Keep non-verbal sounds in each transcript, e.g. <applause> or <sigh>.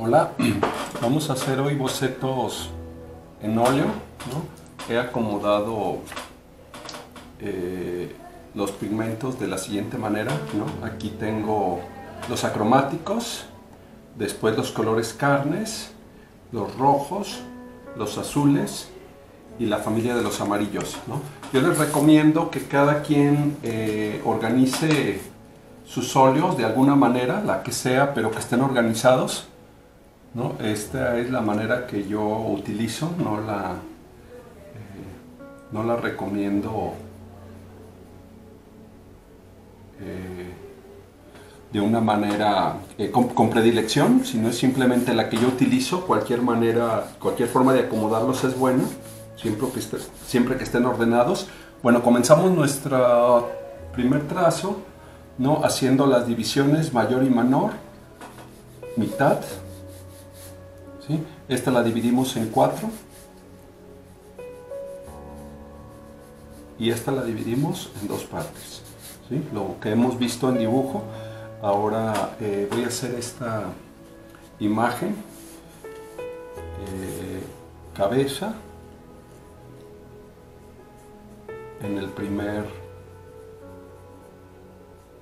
Hola, <clears throat> vamos a hacer hoy bocetos en óleo. He acomodado eh, los pigmentos de la siguiente manera. Aquí tengo los acromáticos, después los colores carnes, los rojos, los azules y la familia de los amarillos. Yo les recomiendo que cada quien eh, organice sus óleos de alguna manera, la que sea, pero que estén organizados ¿no? Esta es la manera que yo utilizo, no la, eh, no la recomiendo eh, de una manera eh, con, predilección, sino es simplemente la que yo utilizo, cualquier manera, cualquier forma de acomodarlos es buena, siempre que, siempre que estén ordenados. Bueno, comenzamos nuestro primer trazo, ¿no? haciendo las divisiones mayor y menor, mitad, esta la dividimos en cuatro. Y esta la dividimos en dos partes. Lo que hemos visto en dibujo. Ahora eh, voy a hacer esta imagen. Eh, cabeza. En el primer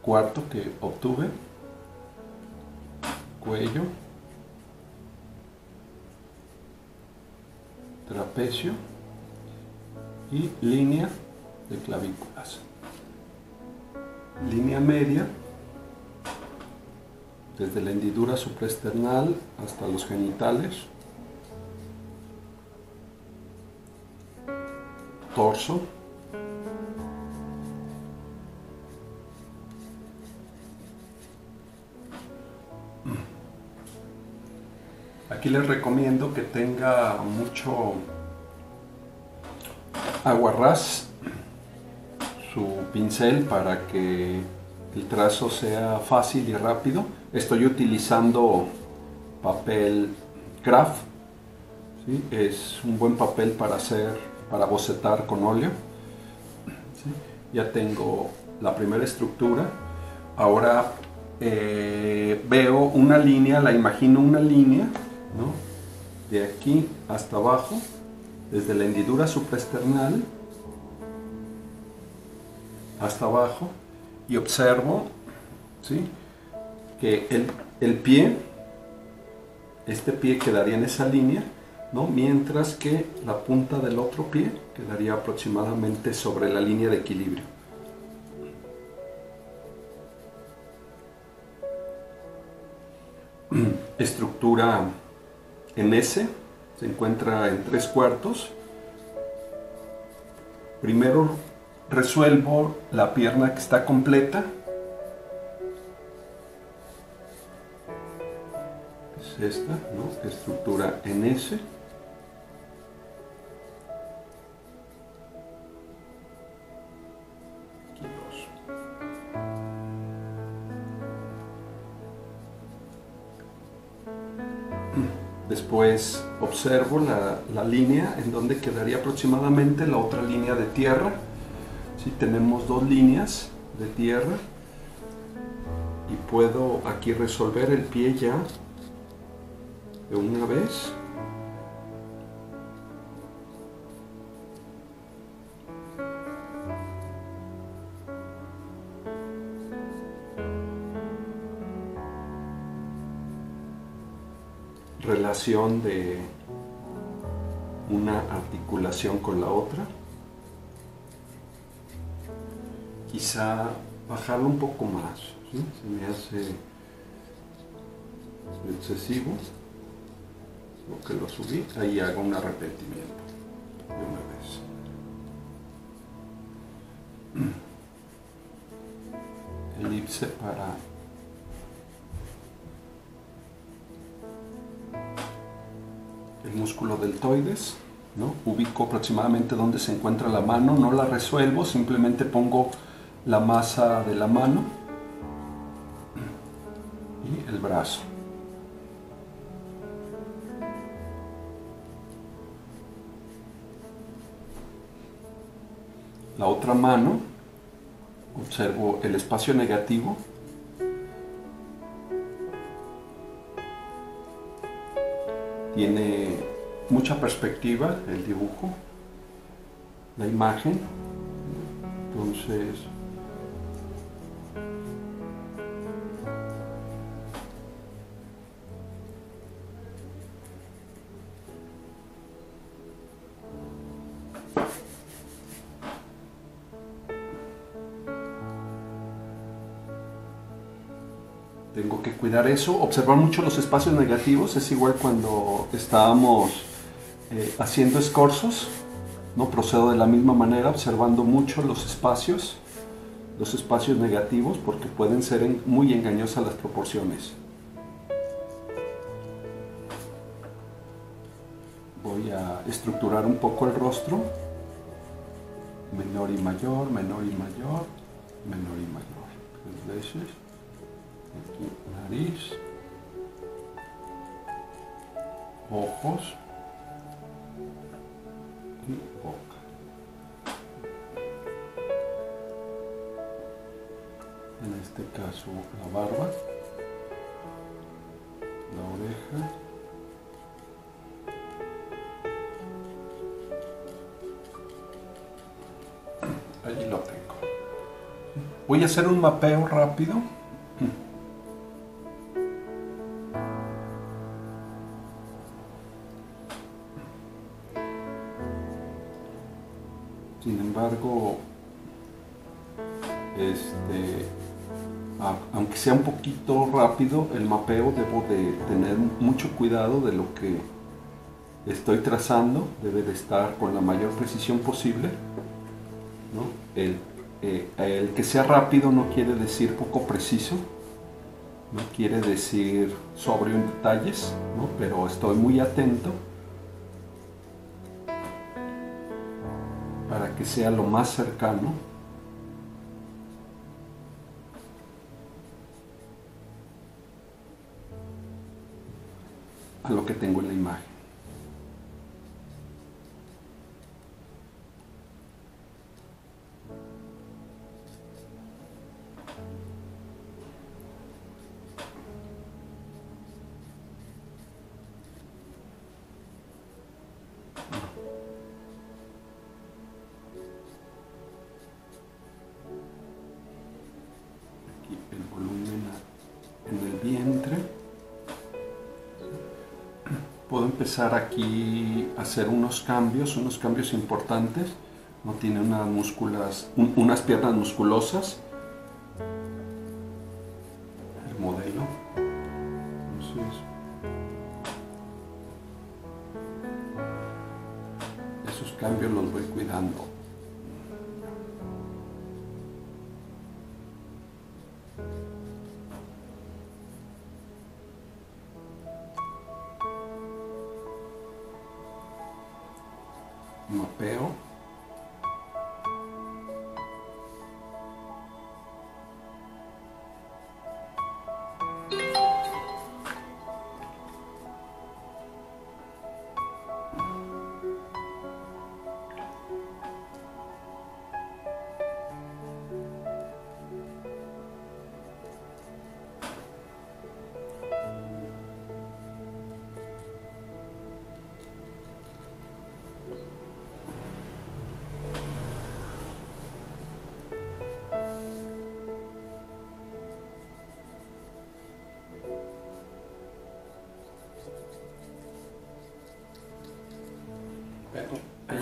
cuarto que obtuve. Cuello. Trapecio y línea de clavículas. Línea media desde la hendidura supraesternal hasta los genitales. Torso. Aquí les recomiendo que tenga mucho aguarrás su pincel para que el trazo sea fácil y rápido. Estoy utilizando papel craft. Es un buen papel para hacer, para bocetar con óleo. Ya tengo la primera estructura. Ahora eh, veo una línea, la imagino una línea de aquí hasta abajo, desde la hendidura supraesternal hasta abajo, y observo ¿sí? que el, el pie, este pie quedaría en esa línea, ¿no? mientras que la punta del otro pie quedaría aproximadamente sobre la línea de equilibrio. <clears throat> Estructura en S, se encuentra en tres cuartos. Primero resuelvo la pierna que está completa. Es esta, ¿no? Estructura en S. Después observo la, línea en donde quedaría aproximadamente la otra línea de tierra. Si tenemos dos líneas de tierra y puedo aquí resolver el pie ya de una vez. De una articulación con la otra. Quizá bajarlo un poco más, se me hace excesivo lo que lo subí, ahí hago un arrepentimiento de una vez. <clears throat> Elipse para músculo deltoides, ¿no? ubico aproximadamente dónde se encuentra la mano, no la resuelvo, simplemente pongo la masa de la mano y el brazo. La otra mano, observo el espacio negativo tiene mucha perspectiva el dibujo, la imagen. Entonces, tengo que cuidar eso, observar mucho los espacios negativos, es igual cuando estábamos eh, haciendo escorzos, ¿no? procedo de la misma manera, observando mucho los espacios, los espacios negativos, porque pueden ser muy engañosas las proporciones. Voy a estructurar un poco el rostro, menor y mayor, menor y mayor, menor y mayor. veces aquí nariz, ojos boca. En este caso la barba, la oreja. Allí lo tengo. Voy a hacer un mapeo rápido. Este, aunque sea un poquito rápido el mapeo, debo de tener mucho cuidado de lo que estoy trazando, debe de estar con la mayor precisión posible. El, eh, el que sea rápido no quiere decir poco preciso, no quiere decir sobrio en detalles, pero estoy muy atento sea lo más cercano a lo que tengo en la imagen. Empezar aquí a hacer unos cambios, unos cambios importantes. No tiene unas, músculas, unas piernas musculosas. El modelo. Esos cambios los voy cuidando.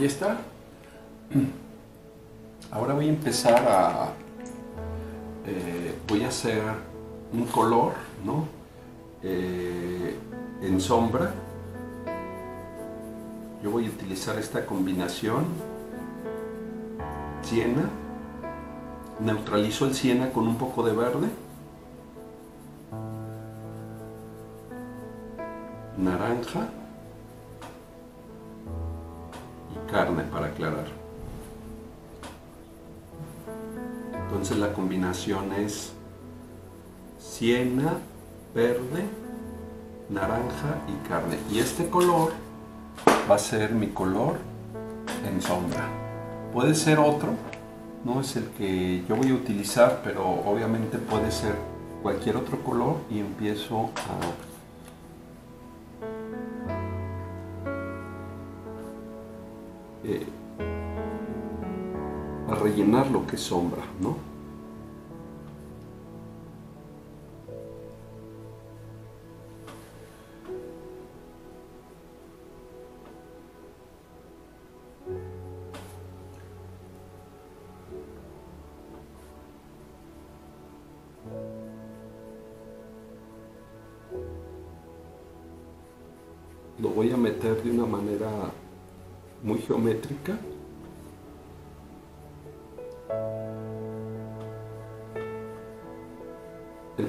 Está. Ahora voy a empezar a... Eh, voy a hacer un color, ¿no? Eh, en sombra. Yo voy a utilizar esta combinación. Siena. Neutralizo el siena con un poco de verde. Naranja. Carne para aclarar. Entonces la combinación es siena, verde, naranja y carne. Y este color va a ser mi color en sombra. Puede ser otro, no es el que yo voy a utilizar, pero obviamente puede ser cualquier otro color y empiezo a lo que sombra, ¿no? lo voy a meter de una manera muy geométrica.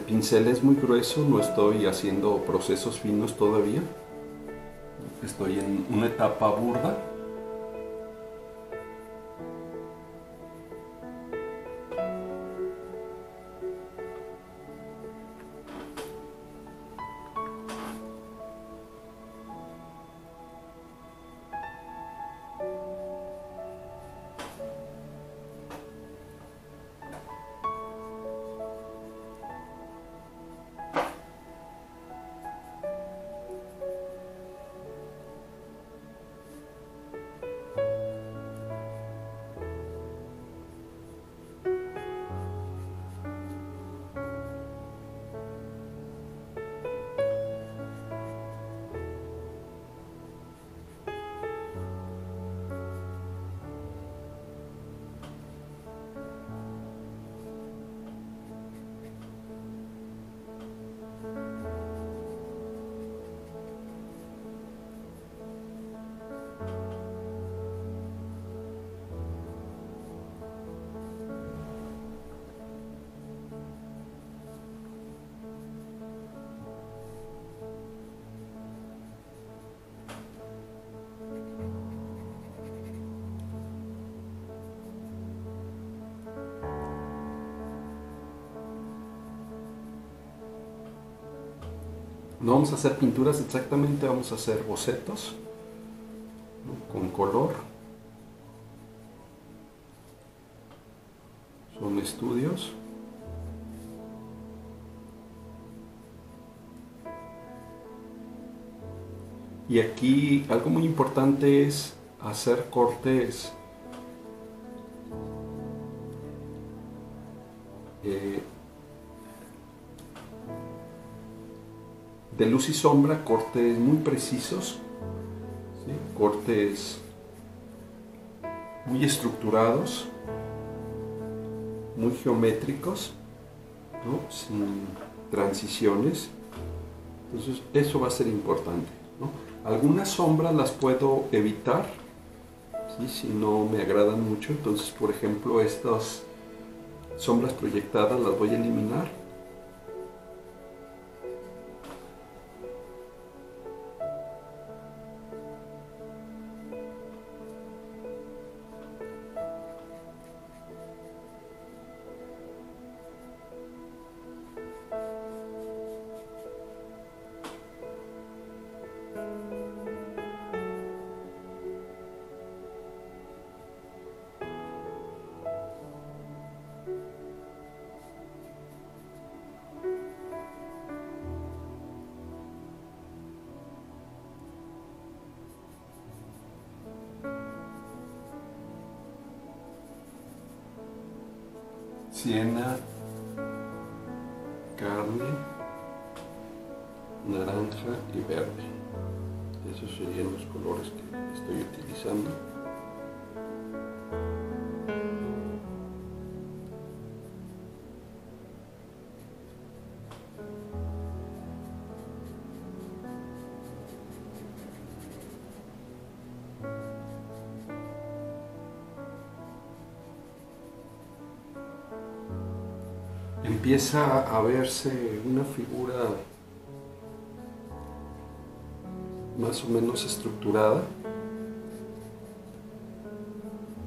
Pincel es muy grueso, no estoy haciendo procesos finos todavía. Estoy en una etapa burda. No vamos a hacer pinturas exactamente, vamos a hacer bocetos con color. Son estudios. Y aquí algo muy importante es hacer cortes luz y sombra, cortes muy precisos, cortes muy estructurados, muy geométricos, sin transiciones. Entonces eso va a ser importante. Algunas sombras las puedo evitar si no me agradan mucho. Entonces, por ejemplo, estas sombras proyectadas las voy a eliminar empieza a verse una figura más o menos estructurada.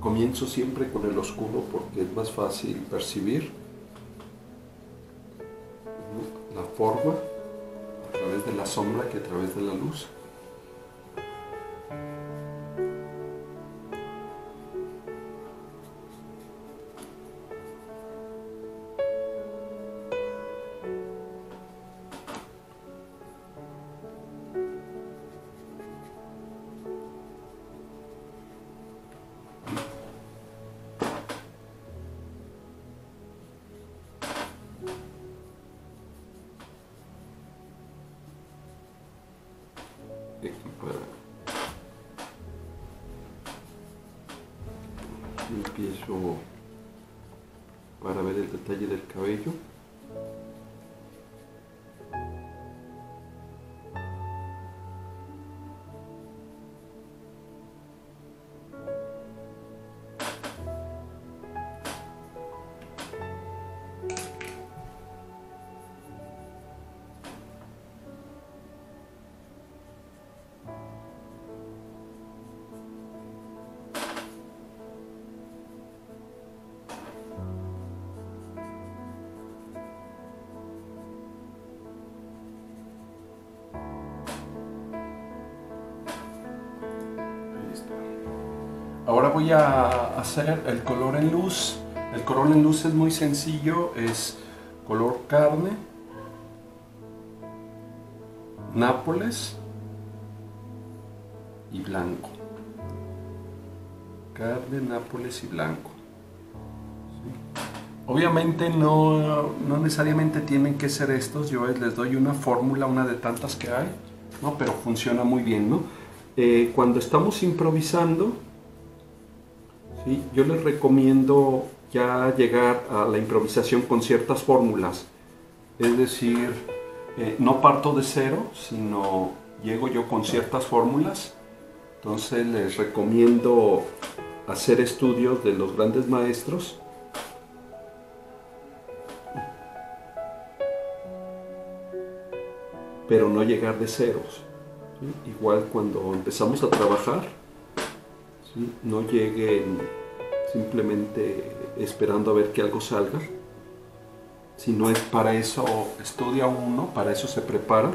Comienzo siempre con el oscuro porque es más fácil percibir la forma a través de la sombra que a través de la luz. Ahora voy a hacer el color en luz. El color en luz es muy sencillo, es color carne, nápoles y blanco. Carne, nápoles y blanco. Obviamente no, no, necesariamente tienen que ser estos, yo les doy una fórmula, una de tantas que hay, ¿no? pero funciona muy bien. ¿no? Eh, cuando estamos improvisando, yo les recomiendo ya llegar a la improvisación con ciertas fórmulas. Es decir, eh, no parto de cero, sino llego yo con ciertas fórmulas. Entonces les recomiendo hacer estudios de los grandes maestros. Pero no llegar de ceros. Igual cuando empezamos a trabajar, no lleguen simplemente esperando a ver que algo salga. Si no es para eso, estudia uno, para eso se prepara.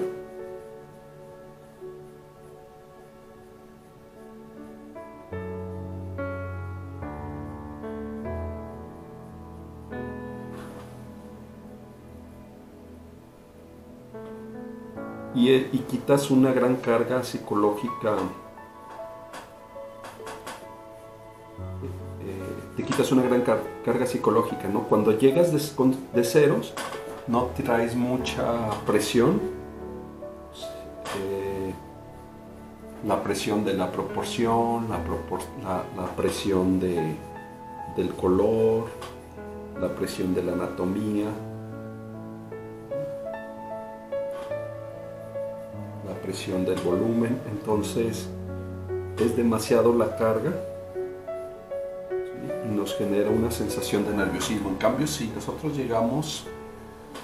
Y, y quitas una gran carga psicológica te quitas una gran carga psicológica, ¿no? Cuando llegas de, ceros, no traes mucha presión, eh, la presión de la proporción, la, presión de, del color, la presión de la anatomía, la presión del volumen, entonces es demasiado la carga nos genera una sensación de nerviosismo. En cambio, si nosotros llegamos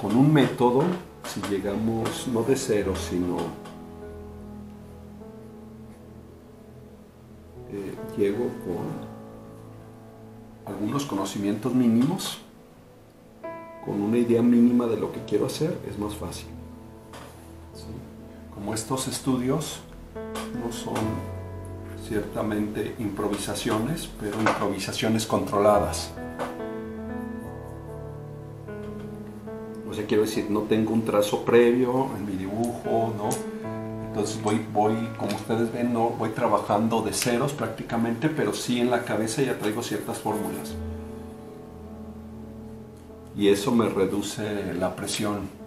con un método, si llegamos no de cero, sino eh, llego con algunos conocimientos mínimos, con una idea mínima de lo que quiero hacer, es más fácil. Como estos estudios no son ciertamente improvisaciones, pero improvisaciones controladas. O sea, quiero decir, no tengo un trazo previo en mi dibujo, ¿no? Entonces voy, voy, como ustedes ven, no voy trabajando de ceros prácticamente, pero sí en la cabeza ya traigo ciertas fórmulas. Y eso me reduce la presión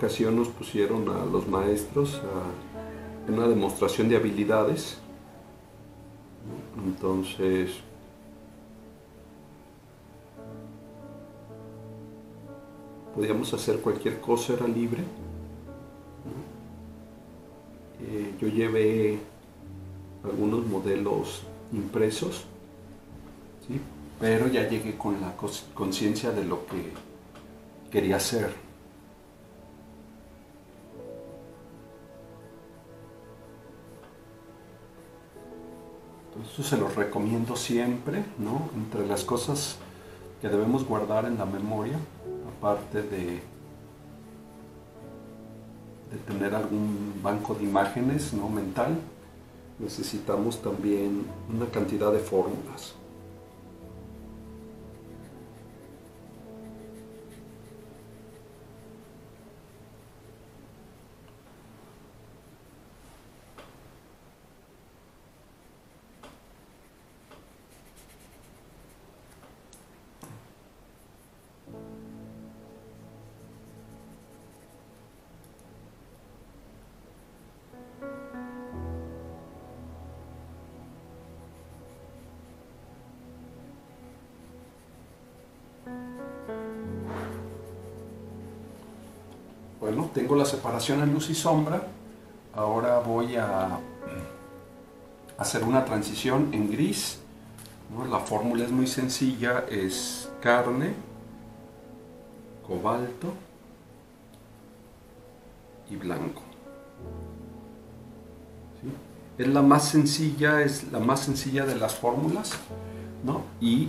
ocasión nos pusieron a los maestros en una demostración de habilidades. Entonces, podíamos hacer cualquier cosa, era libre. Eh, yo llevé algunos modelos impresos, pero ya llegué con la conciencia de lo que quería hacer. Eso se los recomiendo siempre, ¿no? Entre las cosas que debemos guardar en la memoria, aparte de, de tener algún banco de imágenes ¿no? mental, necesitamos también una cantidad de fórmulas. Tengo la separación en luz y sombra. Ahora voy a hacer una transición en gris. La fórmula es muy sencilla, es carne, cobalto y blanco. Es la más sencilla, es la más sencilla de las fórmulas, ¿no? Y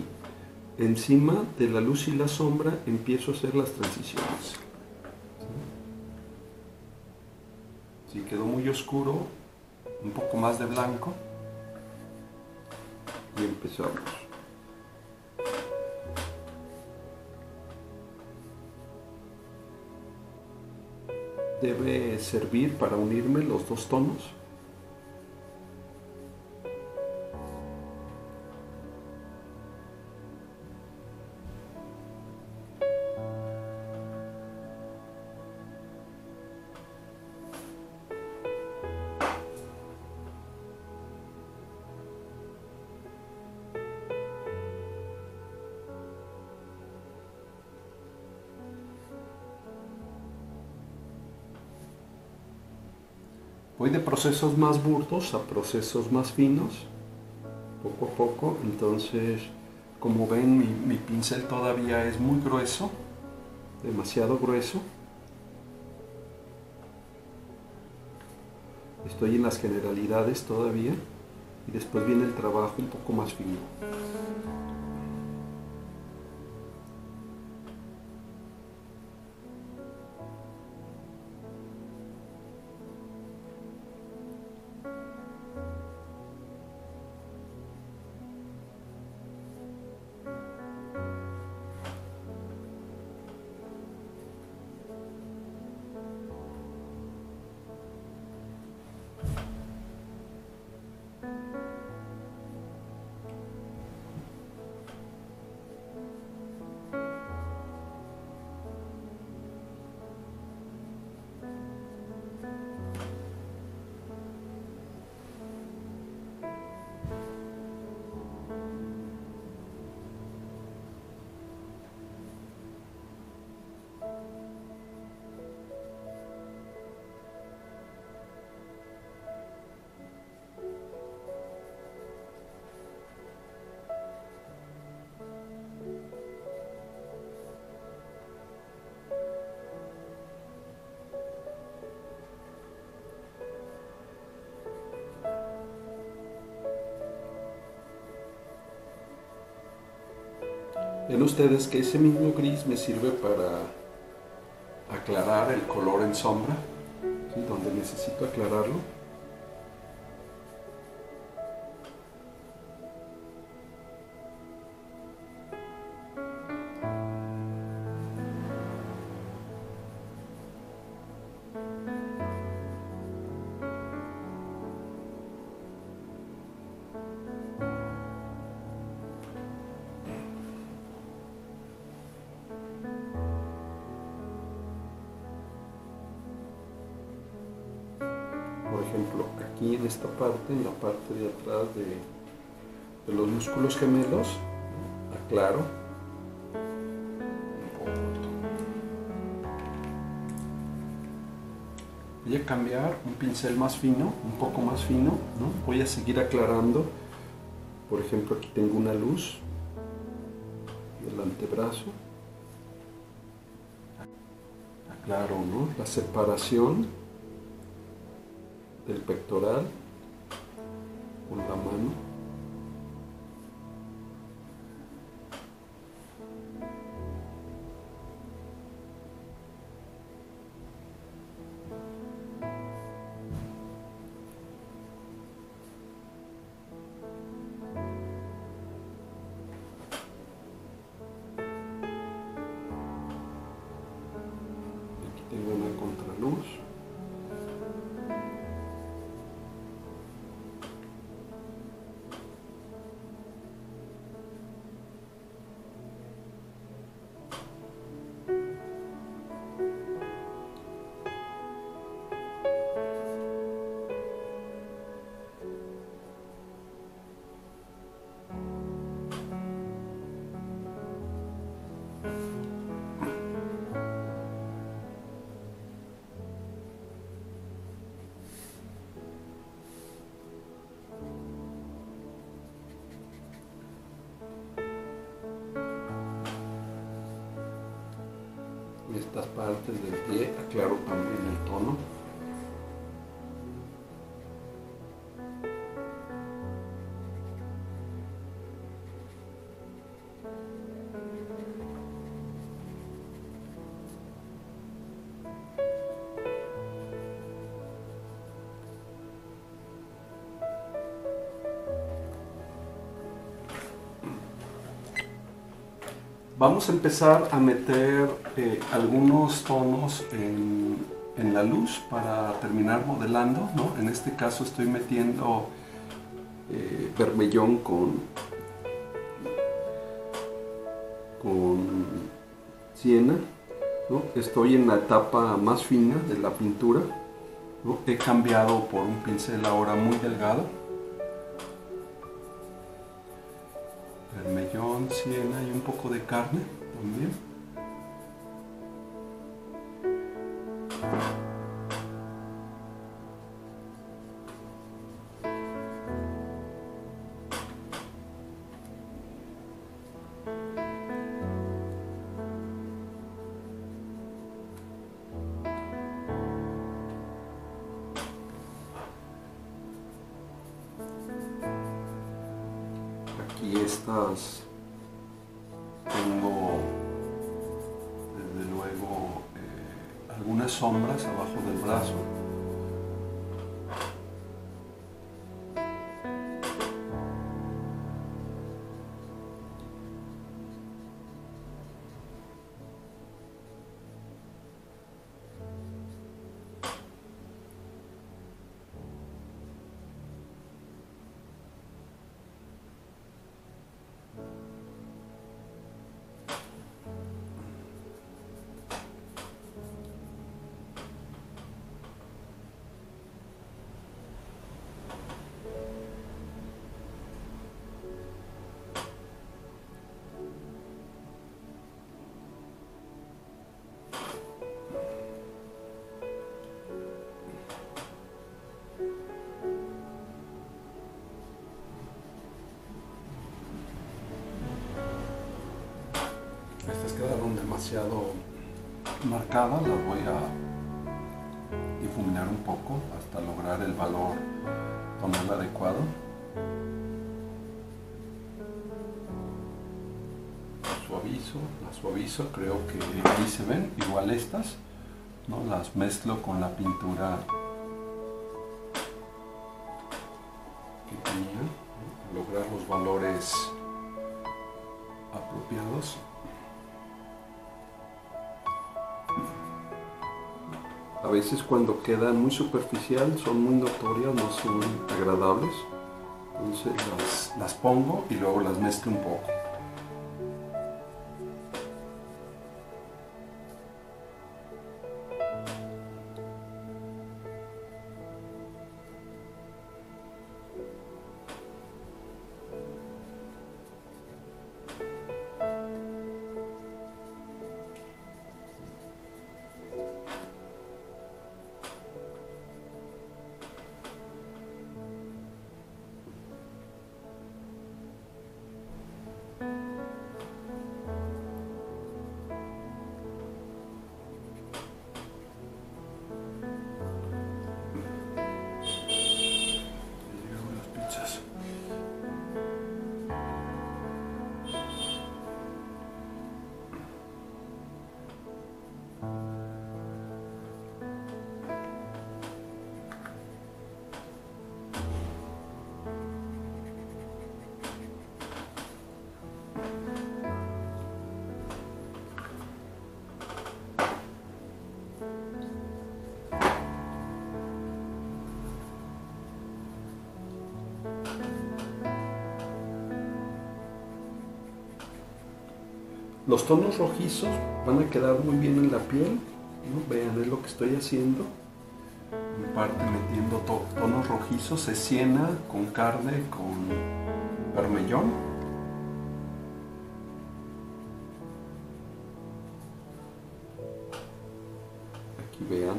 encima de la luz y la sombra empiezo a hacer las transiciones. Si quedó muy oscuro, un poco más de blanco y empezamos. Debe servir para unirme los dos tonos. Procesos más burdos a procesos más finos, poco a poco. Entonces, como ven, mi, mi pincel todavía es muy grueso, demasiado grueso. Estoy en las generalidades todavía y después viene el trabajo un poco más fino. Ven ustedes que ese mismo gris me sirve para aclarar el color en sombra, donde necesito aclararlo. Aquí en esta parte, en la parte de atrás de, los músculos gemelos, aclaro. Voy a cambiar un pincel más fino, un poco más fino, voy a seguir aclarando. Por ejemplo, aquí tengo una luz del antebrazo. Aclaro ¿no? la separación del pectoral ciertas partes del pie, aclaro también el tono. Vamos a empezar a meter eh, algunos tonos en, la luz para terminar modelando. En este caso estoy metiendo eh, vermellón con, con siena. Estoy en la etapa más fina de la pintura. He cambiado por un pincel ahora muy delgado carne también. y estas sombras abajo del brazo demasiado marcadas, las voy a difuminar un poco hasta lograr el valor tonal adecuado. Suavizo, las suavizo, creo que ahí se ven, igual estas, ¿no? las mezclo con la pintura que tenía, lograr los valores apropiados. Veces cuando quedan muy superficial son muy notorias, no son agradables. Entonces las, las pongo y luego las mezclo un poco. Los tonos rojizos van a quedar muy bien en la piel. Vean, es lo que estoy haciendo. En parte metiendo tonos rojizos, es siena con carne, con vermellón. Aquí vean,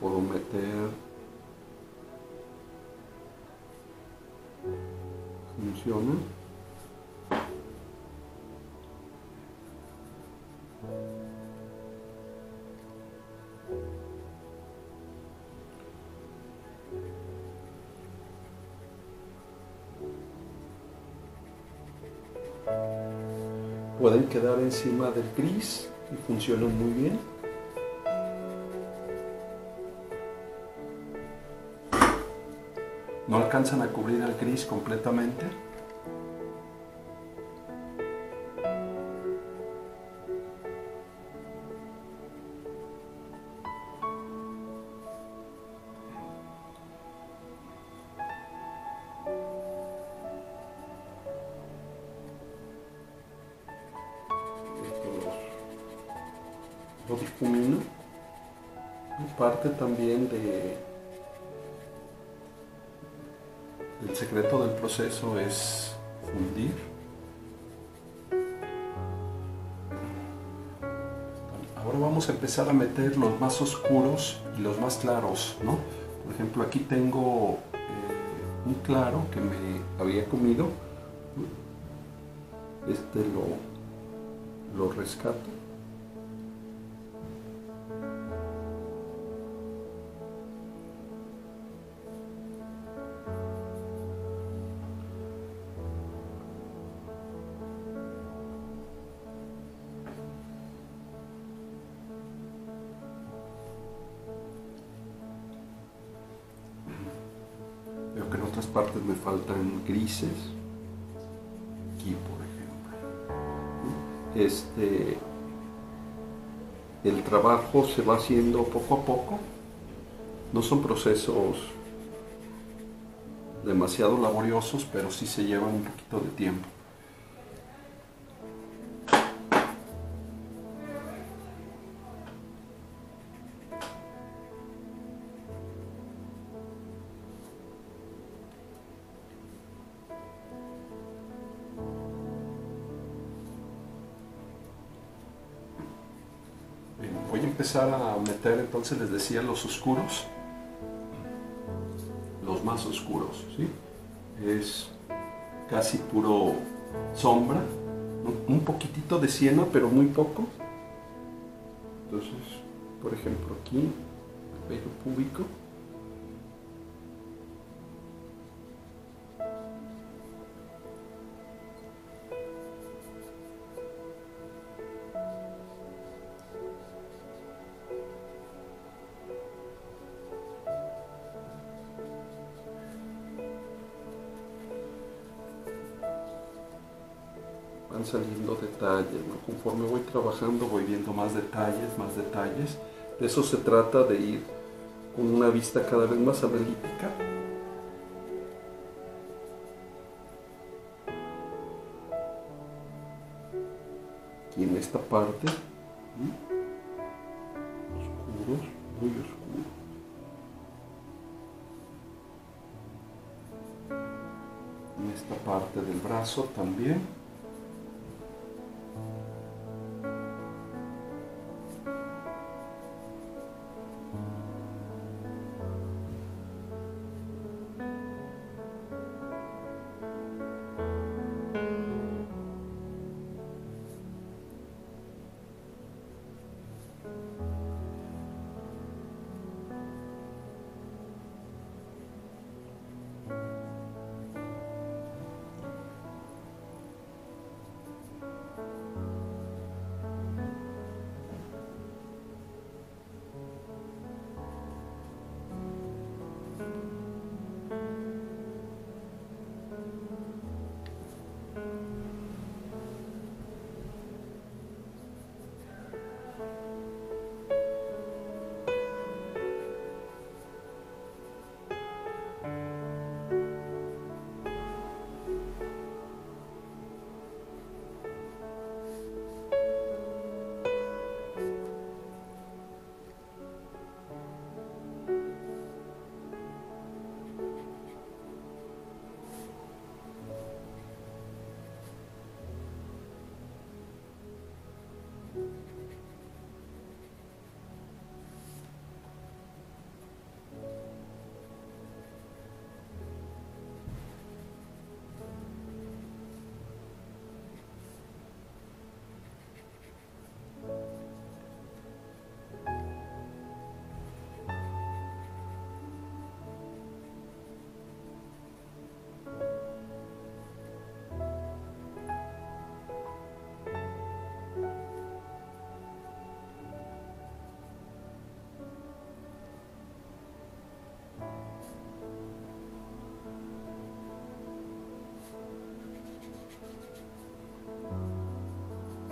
puedo meter... Funciona. Quedar encima del gris y funcionan muy bien. No alcanzan a cubrir el gris completamente. Proceso es fundir. Ahora vamos a empezar a meter los más oscuros y los más claros ¿no? por ejemplo aquí tengo eh, un claro que me había comido. Este lo, lo rescato grises. Aquí, por ejemplo. Este, el trabajo se va haciendo poco a poco. No son procesos demasiado laboriosos, pero sí se llevan un poquito de tiempo. A meter entonces les decía los oscuros los más oscuros ¿sí? es casi puro sombra un poquitito de siena pero muy poco. Entonces por ejemplo aquí el pelo púbico conforme voy trabajando voy viendo más detalles, más detalles. De eso se trata de ir con una vista cada vez más analítica. Aquí en esta parte, oscuros, muy oscuros. En esta parte del brazo también.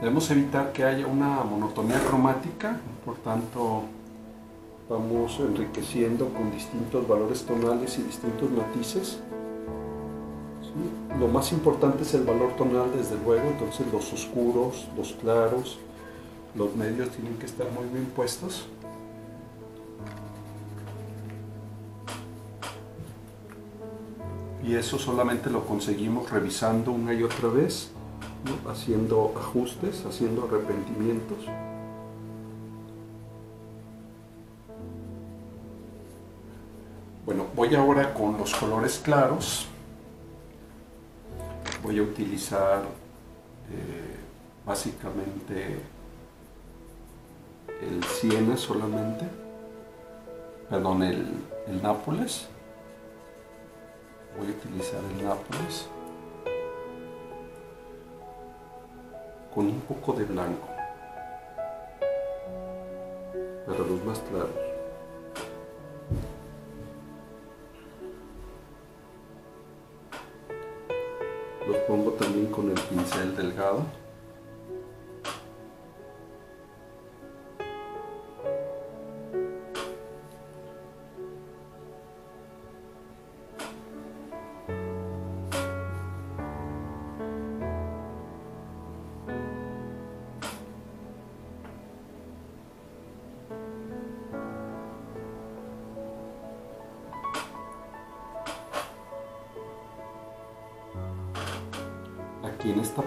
Debemos evitar que haya una monotonía cromática, por tanto vamos enriqueciendo con distintos valores tonales y distintos matices. Lo más importante es el valor tonal desde luego, entonces los oscuros, los claros, los medios tienen que estar muy bien puestos. Y eso solamente lo conseguimos revisando una y otra vez, haciendo ajustes, haciendo arrepentimientos. Bueno, voy ahora con los colores claros. Voy a utilizar eh, básicamente el Siena solamente, perdón, el, el Nápoles. Voy a utilizar el Nápoles con un poco de blanco para los más claros. Los pongo también con el pincel delgado.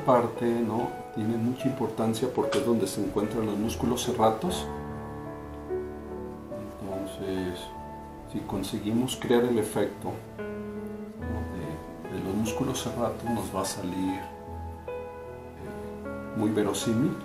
Parte ¿no? tiene mucha importancia porque es donde se encuentran los músculos serratos. Entonces, si conseguimos crear el efecto de, los músculos serratos, nos va a salir eh, muy verosímil.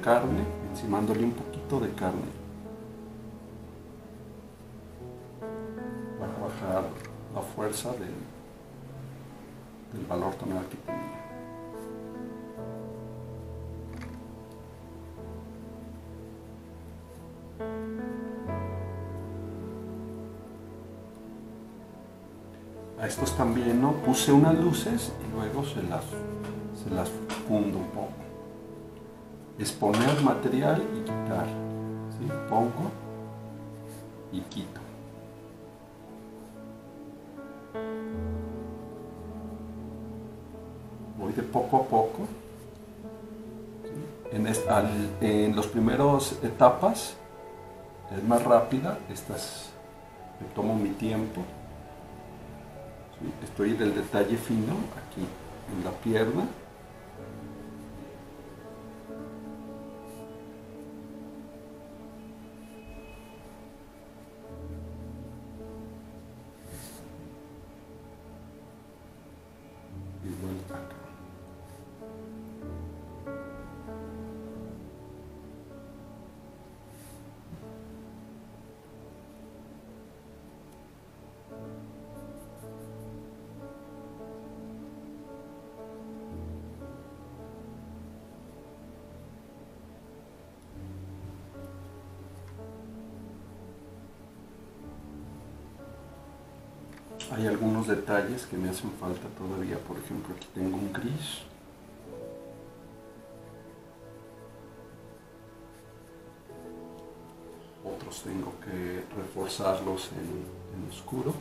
Carne, encimándole un poquito de carne. Para bajar la fuerza del, del valor tonal que tenía. a estos también no puse unas luces y luego se las, se las fundo un poco. Es poner material y quitar. Pongo y quito. Voy de poco a poco. En, esta, en las primeras etapas es más rápida, estas me tomo mi tiempo estoy en el detalle fino aquí en la pierna back. Hay algunos detalles que me hacen falta todavía, por ejemplo aquí tengo un gris. Otros tengo que reforzarlos en, oscuro.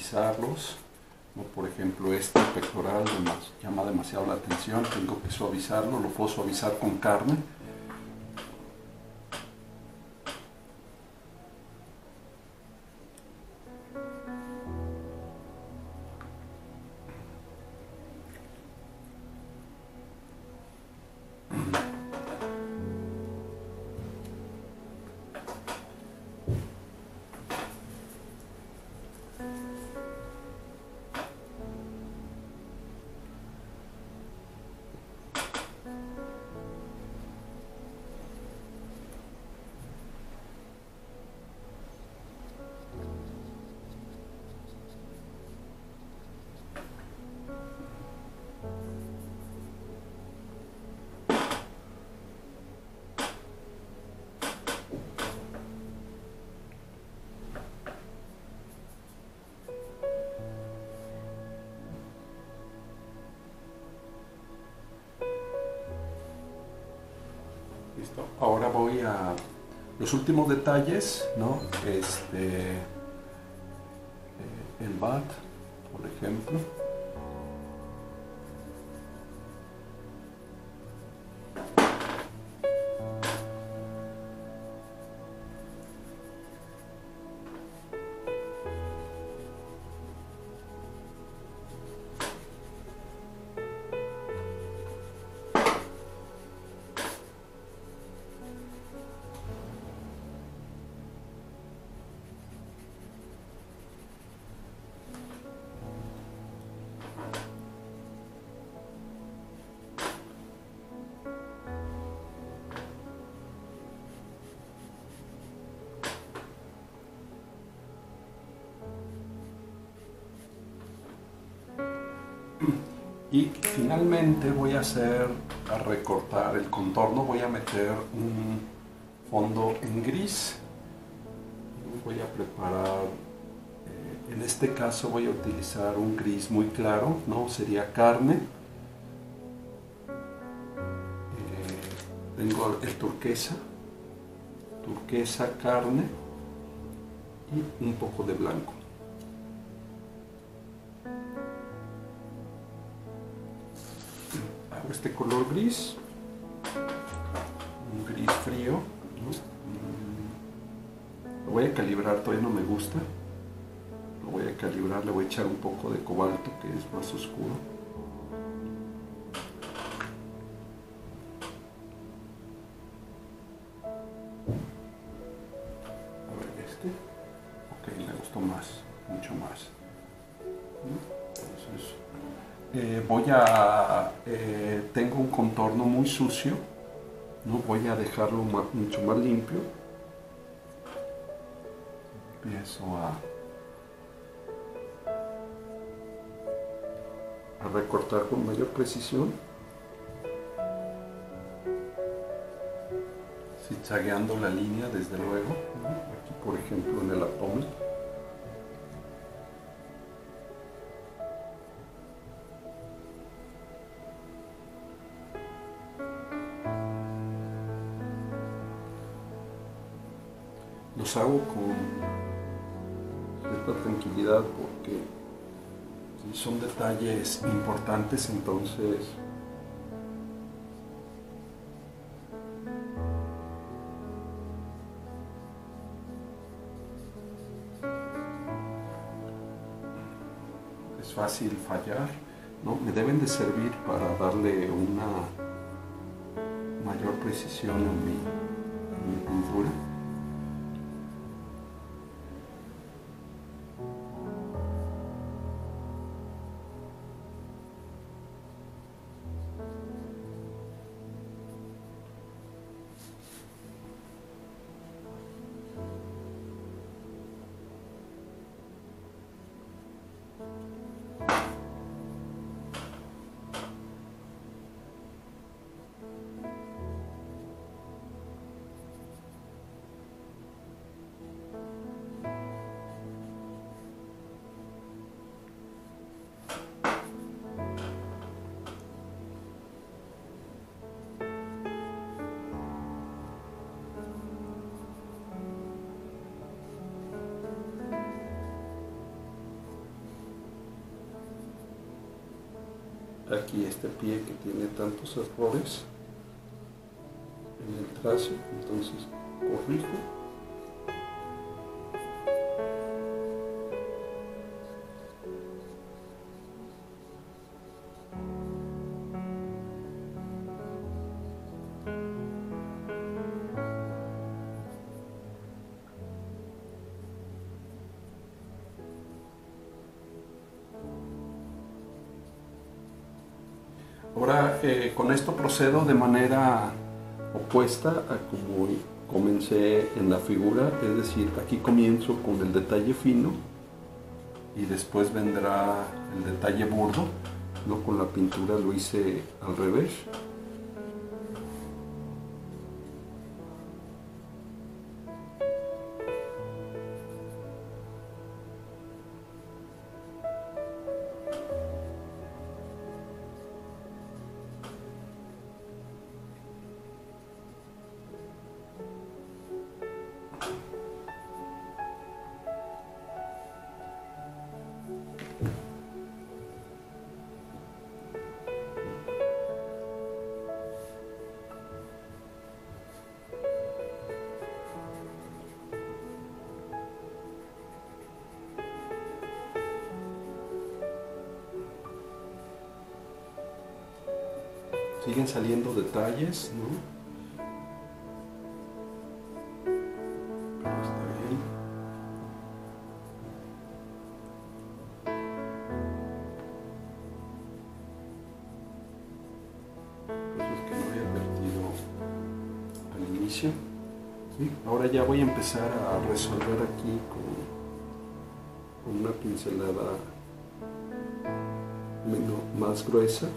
Suavizarlos. Por ejemplo, este pectoral llama demasiado la atención, tengo que suavizarlo, lo puedo suavizar con carne. Ahora voy a los últimos detalles, ¿no? Este, eh, el bat, por ejemplo. Finalmente voy a hacer, a recortar el contorno, voy a meter un fondo en gris. Voy a preparar, eh, en este caso voy a utilizar un gris muy claro, ¿no? Sería carne. Eh, tengo el turquesa, turquesa, carne y un poco de blanco. Este color gris, un gris frío. Mm, lo voy a calibrar, todavía no me gusta. Lo voy a calibrar, le voy a echar un poco de cobalto que es más oscuro. Contorno muy sucio, no voy a dejarlo mucho más limpio. Empiezo a, recortar con mayor precisión, zigzagueando la línea desde luego, aquí por ejemplo en el abdomen. Los hago con cierta tranquilidad porque son detalles importantes entonces es fácil fallar ¿no? me deben de servir para darle una mayor precisión a mi, a mi pintura aquí este pie que tiene tantos errores en el trazo, entonces corrijo. Con esto procedo de manera opuesta a como comencé en la figura, es decir, aquí comienzo con el detalle fino y después vendrá el detalle burdo, no con la pintura lo hice al revés. Inicio. Sí, Ahora ya voy a empezar a resolver aquí con, con una pincelada menos, más gruesa,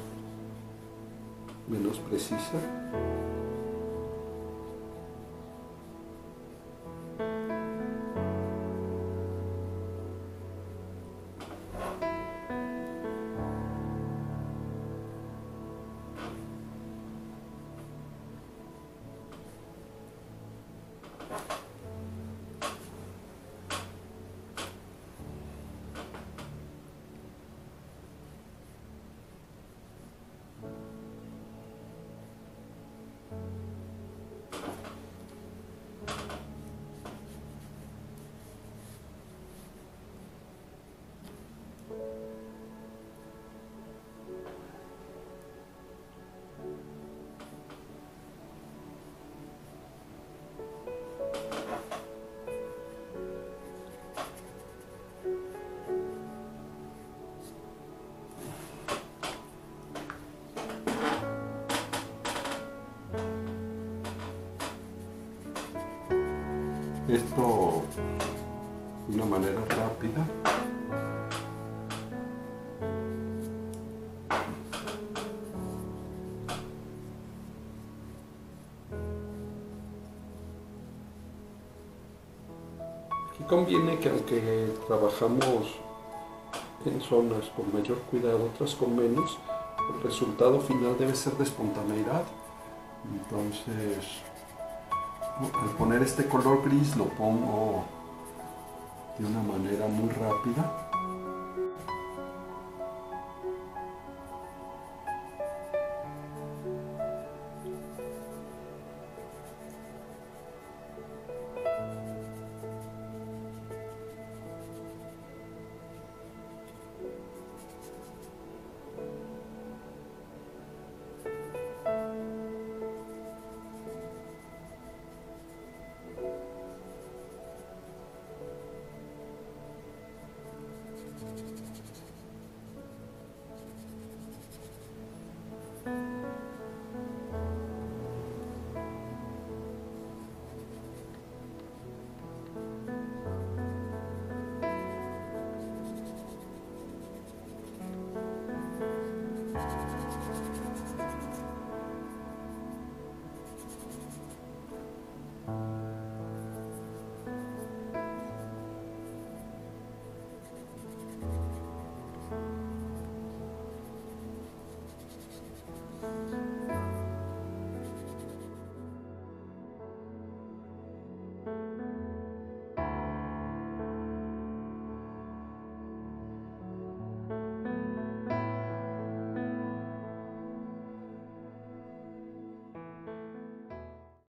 menos precisa. Conviene que aunque trabajamos en zonas con mayor cuidado, otras con menos, el resultado final debe ser de espontaneidad. Entonces, al poner este color gris lo pongo de una manera muy rápida.